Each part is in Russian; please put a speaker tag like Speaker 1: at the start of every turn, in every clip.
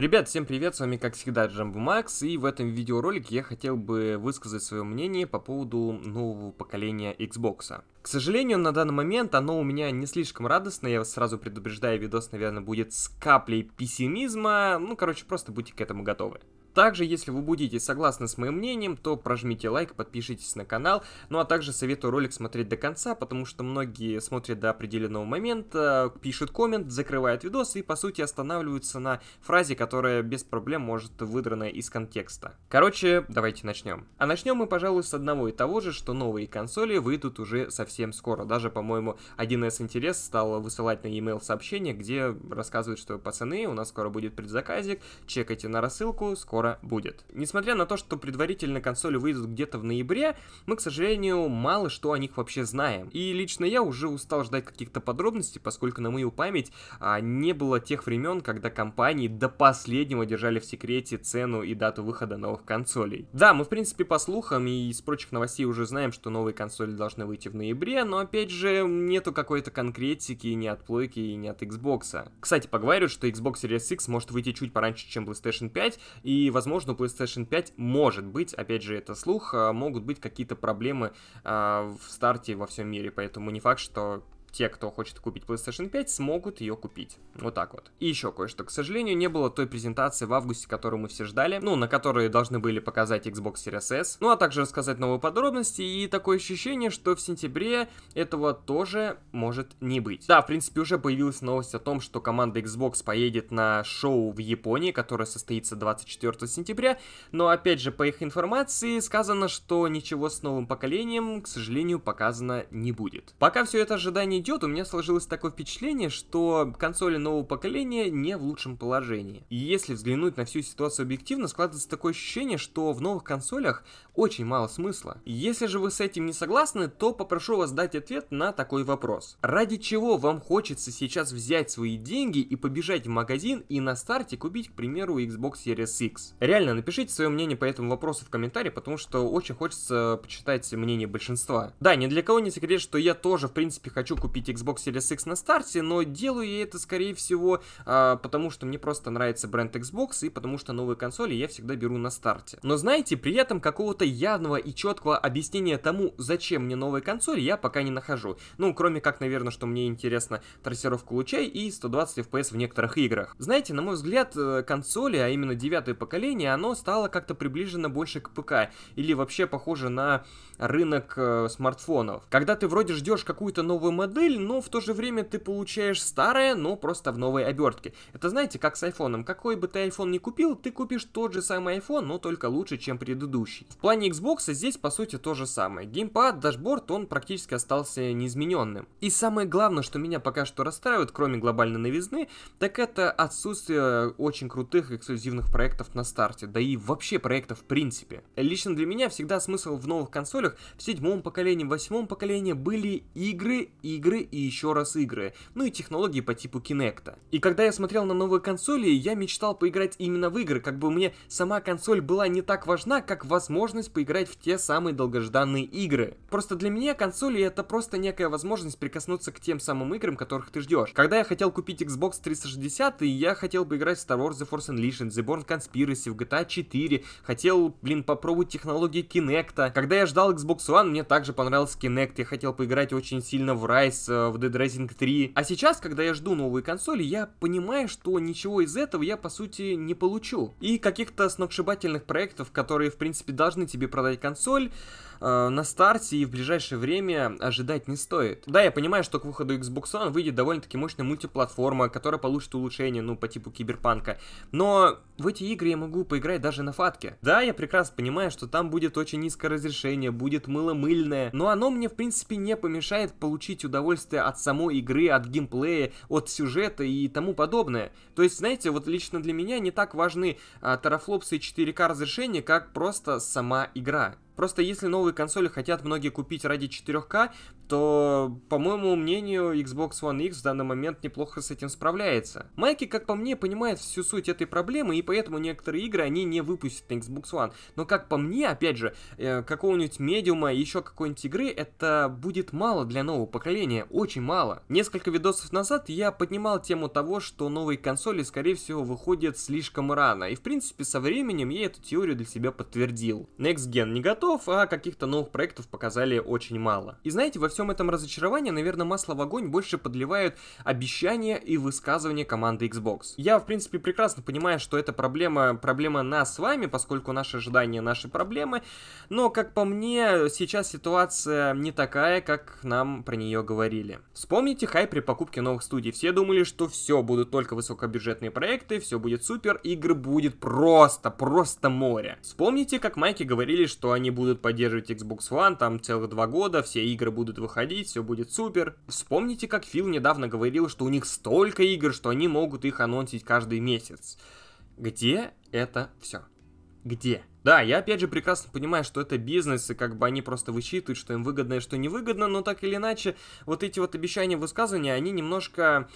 Speaker 1: Ребят, всем привет, с вами как всегда Джамбо Макс, и в этом видеоролике я хотел бы высказать свое мнение по поводу нового поколения Xbox. К сожалению, на данный момент оно у меня не слишком радостное, я вас сразу предупреждаю, видос, наверное, будет с каплей пессимизма, ну, короче, просто будьте к этому готовы. Также, если вы будете согласны с моим мнением, то прожмите лайк, подпишитесь на канал. Ну а также советую ролик смотреть до конца, потому что многие смотрят до определенного момента, пишут коммент, закрывают видос и по сути останавливаются на фразе, которая без проблем может выдрана из контекста. Короче, давайте начнем. А начнем мы, пожалуй, с одного и того же, что новые консоли выйдут уже совсем скоро. Даже, по-моему, 1С Интерес стал высылать на e-mail сообщение, где рассказывают, что пацаны, у нас скоро будет предзаказик, чекайте на рассылку, скоро скоро будет. Несмотря на то, что предварительно консоли выйдут где-то в ноябре, мы, к сожалению, мало что о них вообще знаем. И лично я уже устал ждать каких-то подробностей, поскольку на мою память а, не было тех времен, когда компании до последнего держали в секрете цену и дату выхода новых консолей. Да, мы в принципе по слухам и из прочих новостей уже знаем, что новые консоли должны выйти в ноябре, но опять же нету какой-то конкретики ни от плойки, ни от Xbox. Кстати, поговаривают, что Xbox Series X может выйти чуть пораньше, чем PlayStation 5, и возможно, у PlayStation 5 может быть, опять же, это слух, а, могут быть какие-то проблемы а, в старте во всем мире, поэтому не факт, что те, кто хочет купить PlayStation 5, смогут ее купить. Вот так вот. И еще кое-что. К сожалению, не было той презентации в августе, которую мы все ждали. Ну, на которой должны были показать Xbox Series S. Ну, а также рассказать новые подробности. И такое ощущение, что в сентябре этого тоже может не быть. Да, в принципе, уже появилась новость о том, что команда Xbox поедет на шоу в Японии, которое состоится 24 сентября. Но, опять же, по их информации сказано, что ничего с новым поколением, к сожалению, показано не будет. Пока все это ожидание идет, у меня сложилось такое впечатление, что консоли нового поколения не в лучшем положении. И если взглянуть на всю ситуацию объективно, складывается такое ощущение, что в новых консолях очень мало смысла. Если же вы с этим не согласны, то попрошу вас дать ответ на такой вопрос. Ради чего вам хочется сейчас взять свои деньги и побежать в магазин и на старте купить, к примеру, Xbox Series X? Реально, напишите свое мнение по этому вопросу в комментарии, потому что очень хочется почитать мнение большинства. Да, ни для кого не секрет, что я тоже, в принципе, хочу купить купить Xbox Series X на старте, но делаю я это, скорее всего, а, потому что мне просто нравится бренд Xbox и потому что новые консоли я всегда беру на старте. Но знаете, при этом какого-то явного и четкого объяснения тому, зачем мне новые консоли, я пока не нахожу. Ну, кроме как, наверное, что мне интересно трассировка лучей и 120 FPS в некоторых играх. Знаете, на мой взгляд, э, консоли, а именно девятое поколение, оно стало как-то приближено больше к ПК, или вообще похоже на рынок э, смартфонов. Когда ты вроде ждешь какую-то новую модель, модель, но в то же время ты получаешь старое, но просто в новой обертке. Это знаете, как с айфоном. Какой бы ты iPhone ни купил, ты купишь тот же самый iPhone, но только лучше, чем предыдущий. В плане Xbox здесь по сути то же самое. Геймпад, дашборд, он практически остался неизмененным. И самое главное, что меня пока что расстраивает, кроме глобальной новизны, так это отсутствие очень крутых эксклюзивных проектов на старте, да и вообще проектов в принципе. Лично для меня всегда смысл в новых консолях в седьмом поколении, восьмом поколении были игры, игры, игры и еще раз игры, ну и технологии по типу Kinect. И когда я смотрел на новые консоли, я мечтал поиграть именно в игры, как бы мне сама консоль была не так важна, как возможность поиграть в те самые долгожданные игры. Просто для меня консоли это просто некая возможность прикоснуться к тем самым играм, которых ты ждешь. Когда я хотел купить Xbox 360, я хотел бы играть в Star Wars The Force Unleashed, The Born Conspiracy, в GTA 4, хотел, блин, попробовать технологии Kinect. Когда я ждал Xbox One, мне также понравился Kinect, я хотел поиграть очень сильно в Rise, Rise, э, в Dead Rising 3. А сейчас, когда я жду новые консоли, я понимаю, что ничего из этого я, по сути, не получу. И каких-то сногсшибательных проектов, которые, в принципе, должны тебе продать консоль, э, на старте и в ближайшее время ожидать не стоит. Да, я понимаю, что к выходу Xbox One выйдет довольно-таки мощная мультиплатформа, которая получит улучшение, ну, по типу киберпанка. Но в эти игры я могу поиграть даже на фатке. Да, я прекрасно понимаю, что там будет очень низкое разрешение, будет мыло-мыльное, но оно мне, в принципе, не помешает получить удовольствие от самой игры, от геймплея, от сюжета и тому подобное. То есть, знаете, вот лично для меня не так важны а, тарафлопсы и 4К разрешения, как просто сама игра. Просто если новые консоли хотят многие купить ради 4К, то, по моему мнению, Xbox One X в данный момент неплохо с этим справляется. Майки, как по мне, понимает всю суть этой проблемы, и поэтому некоторые игры они не выпустят на Xbox One. Но, как по мне, опять же, э, какого-нибудь медиума, еще какой-нибудь игры, это будет мало для нового поколения, очень мало. Несколько видосов назад я поднимал тему того, что новые консоли, скорее всего, выходят слишком рано, и, в принципе, со временем я эту теорию для себя подтвердил. Next Gen не готов, а каких-то новых проектов показали очень мало. И знаете, во всем этом разочаровании, наверное, масло в огонь больше подливают обещания и высказывания команды Xbox. Я, в принципе, прекрасно понимаю, что это проблема, проблема нас с вами, поскольку наши ожидания наши проблемы, но, как по мне, сейчас ситуация не такая, как нам про нее говорили. Вспомните хай при покупке новых студий. Все думали, что все, будут только высокобюджетные проекты, все будет супер, игр будет просто, просто море. Вспомните, как Майки говорили, что они будут поддерживать Xbox One там целых два года, все игры будут выходить, все будет супер. Вспомните, как Фил недавно говорил, что у них столько игр, что они могут их анонсить каждый месяц. Где это все? Где? Да, я опять же прекрасно понимаю, что это бизнес, и как бы они просто высчитывают, что им выгодно и что невыгодно, но так или иначе, вот эти вот обещания, высказывания, они немножко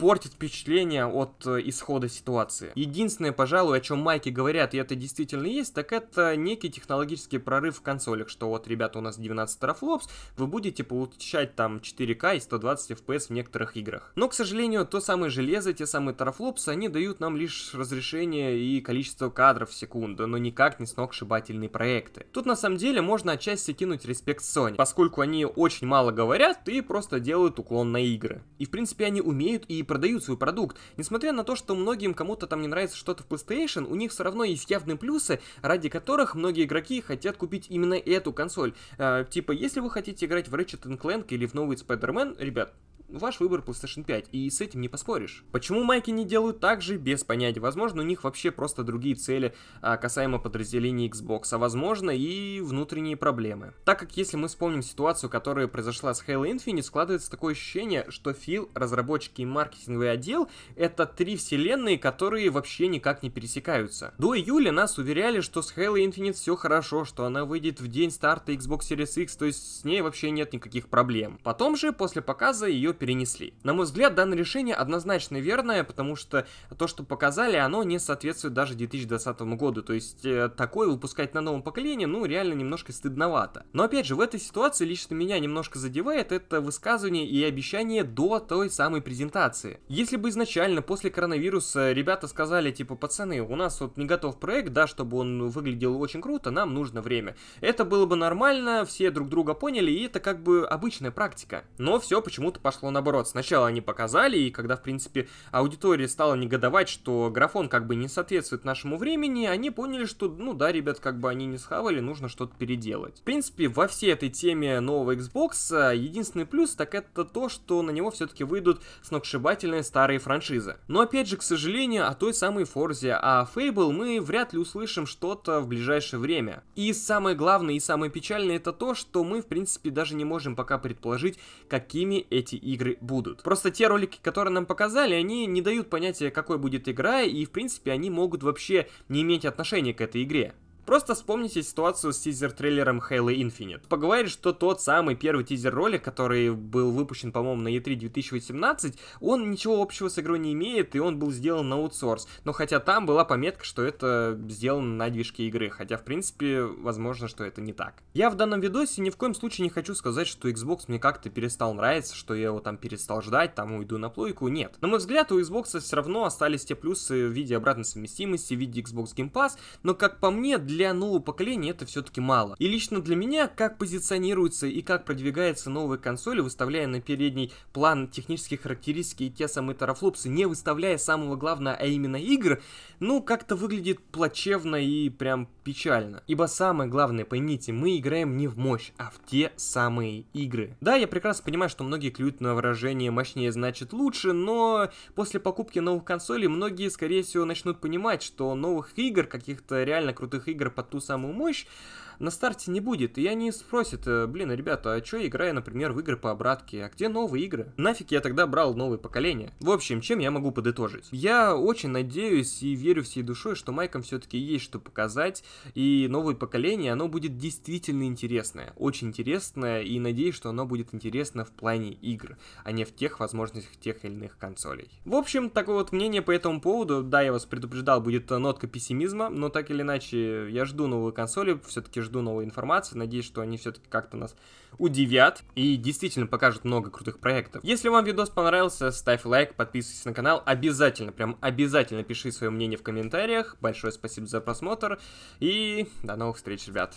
Speaker 1: портит впечатление от э, исхода ситуации. Единственное, пожалуй, о чем майки говорят, и это действительно есть, так это некий технологический прорыв в консолях, что вот, ребята, у нас 12 терафлопс, вы будете получать там 4К и 120 FPS в некоторых играх. Но, к сожалению, то самое железо, те самые терафлопсы, они дают нам лишь разрешение и количество кадров в секунду, но никак не сногсшибательные проекты. Тут на самом деле можно отчасти кинуть респект Sony, поскольку они очень мало говорят и просто делают уклон на игры. И в принципе они умеют и продают свой продукт. Несмотря на то, что многим кому-то там не нравится что-то в PlayStation, у них все равно есть явные плюсы, ради которых многие игроки хотят купить именно эту консоль. Э, типа, если вы хотите играть в Ratchet Clank или в новый Spider-Man, ребят, ваш выбор PlayStation 5, и с этим не поспоришь. Почему майки не делают так же, без понятия. Возможно, у них вообще просто другие цели а, касаемо подразделений Xbox, а возможно и внутренние проблемы. Так как если мы вспомним ситуацию, которая произошла с Halo Infinite, складывается такое ощущение, что Фил, разработчики и маркетинговый отдел, это три вселенные, которые вообще никак не пересекаются. До июля нас уверяли, что с Halo Infinite все хорошо, что она выйдет в день старта Xbox Series X, то есть с ней вообще нет никаких проблем. Потом же, после показа, ее перенесли. На мой взгляд, данное решение однозначно верное, потому что то, что показали, оно не соответствует даже 2020 году. То есть э, такое выпускать на новом поколении, ну, реально немножко стыдновато. Но опять же, в этой ситуации лично меня немножко задевает это высказывание и обещание до той самой презентации. Если бы изначально после коронавируса ребята сказали, типа, пацаны, у нас вот не готов проект, да, чтобы он выглядел очень круто, нам нужно время. Это было бы нормально, все друг друга поняли, и это как бы обычная практика. Но все почему-то пошло наоборот. Сначала они показали, и когда, в принципе, аудитория стала негодовать, что графон как бы не соответствует нашему времени, они поняли, что, ну да, ребят, как бы они не схавали, нужно что-то переделать. В принципе, во всей этой теме нового Xbox а, единственный плюс, так это то, что на него все-таки выйдут сногсшибательные старые франшизы. Но опять же, к сожалению, о той самой Форзе, а Fable мы вряд ли услышим что-то в ближайшее время. И самое главное и самое печальное это то, что мы, в принципе, даже не можем пока предположить, какими эти игры игры будут. Просто те ролики, которые нам показали, они не дают понятия, какой будет игра, и в принципе они могут вообще не иметь отношения к этой игре. Просто вспомните ситуацию с тизер-трейлером Halo Infinite. Поговорили, что тот самый первый тизер-ролик, который был выпущен, по-моему, на E3 2018, он ничего общего с игрой не имеет, и он был сделан на аутсорс. Но хотя там была пометка, что это сделано на движке игры, хотя, в принципе, возможно, что это не так. Я в данном видосе ни в коем случае не хочу сказать, что Xbox мне как-то перестал нравиться, что я его там перестал ждать, там уйду на плойку, нет. На мой взгляд, у Xbox все равно остались те плюсы в виде обратной совместимости, в виде Xbox Game Pass, но, как по мне, для для нового поколения это все-таки мало. И лично для меня, как позиционируется и как продвигается новая консоль, выставляя на передний план технические характеристики и те самые тарафлопсы, не выставляя самого главного, а именно игр, ну, как-то выглядит плачевно и прям печально. Ибо самое главное, поймите, мы играем не в мощь, а в те самые игры. Да, я прекрасно понимаю, что многие клюют на выражение «мощнее значит лучше», но после покупки новых консолей многие, скорее всего, начнут понимать, что новых игр, каких-то реально крутых игр под ту самую мощь, на старте не будет, и они спросят, э, блин, ребята, а чё я играю, например, в игры по обратке, а где новые игры? Нафиг я тогда брал новое поколение? В общем, чем я могу подытожить? Я очень надеюсь и верю всей душой, что Майкам все-таки есть что показать, и новое поколение, оно будет действительно интересное, очень интересное, и надеюсь, что оно будет интересно в плане игр, а не в тех возможностях тех или иных консолей. В общем, такое вот мнение по этому поводу, да, я вас предупреждал, будет нотка пессимизма, но так или иначе, я жду новые консоли, все-таки жду новой информации, надеюсь, что они все-таки как-то нас удивят и действительно покажут много крутых проектов. Если вам видос понравился, ставь лайк, подписывайся на канал, обязательно, прям обязательно пиши свое мнение в комментариях. Большое спасибо за просмотр и до новых встреч, ребят.